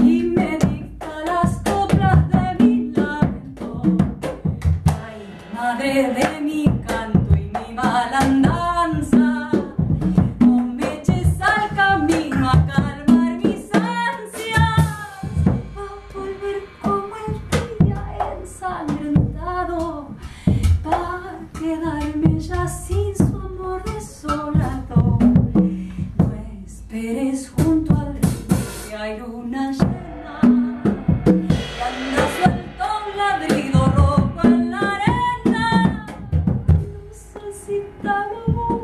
Y me dicta las coplas de mi lamento. Ay, madre de mi canto y mi malandanza, no me eches al camino a calmar mis ansias, a volver como el día ensangrentado, para quedarme ya sin. mujeres junto al río y hay una llena que anda suelto un ladrido rojo en la arena. Lucecita la voz